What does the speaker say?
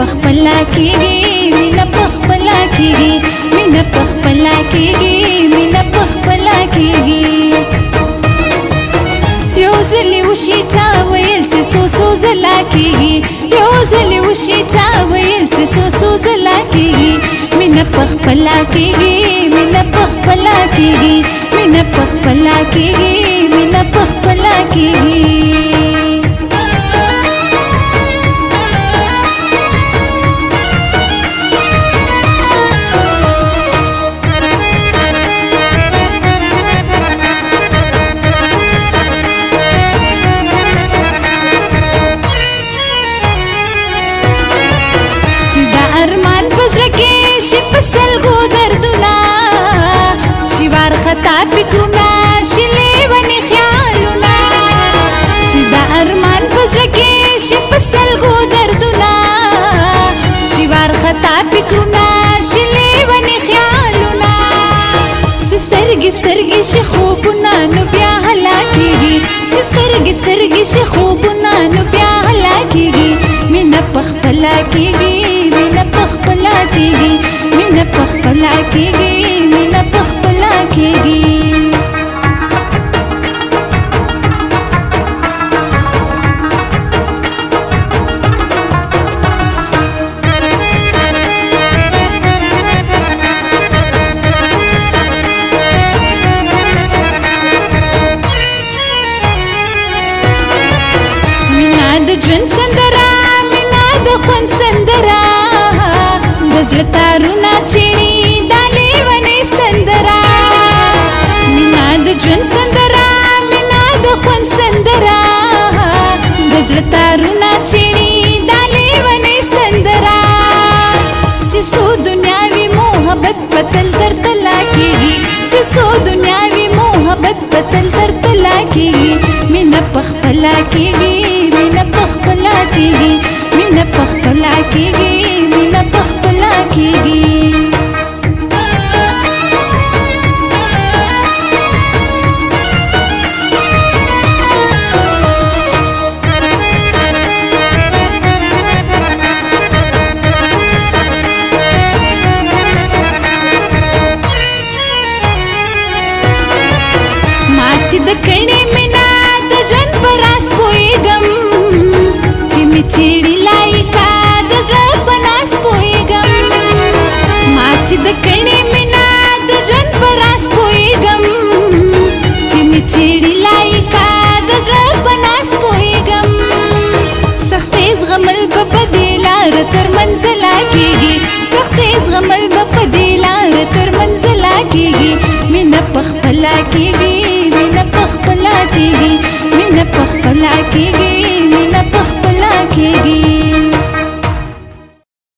پخپلا کیږي مینا پخپلا کیږي مینا پخپلا کیږي مینا پخپلا کیږي یو ځلی وشي چا ویل چې سو سو زلا کیږي یو ځلی وشي چا ویل چې سو سو زلا کیږي مینا پخپلا کیږي مینا پخپلا کیږي مینا پخپلا کیږي مینا پخپلا کیږي ګران پزړه کې شي پسل ګو دردونه شي وار خطا فکرونه شي لیونی خیالونه چې دا ارمان پزړه کې شي پسل ګو دردونه شي وار خطا فکرونه شي لیونی خیالونه چې سترګې سترګې شي خوبونه نو بیا هلا کېږي چې سترګې سترګې شي خوبونه نو بیا هلا کېږي مینه پخپله کېږي پخپلا کیږي مینه پخپلا کیږي مینه پخپلا زړه تارونه چړي د لیونې سندرا مینا د ژوند سندرا مینا د خوند سندرا د زړه تارونه چړي د لیونې سندرا چې سو دنیاوي محبت پتل تر تلا کیږي چې سو دنیاوي محبت پتل تر تلا کیږي مینا پخپلا کیږي مینا پخپلا کیږي مینا پخپلا کیږي چې د کڼې مینا د ژوند په راز پوهېږم چې مې چېړي لایقه د زړه په ناز پوهېږم ما چې د کڼې مینا د ژوند په راز پوهېږم چې مې چېړي لایقه د زړه په ناز پوهېږم سختې زغمل په بدې لاره تر منزله کې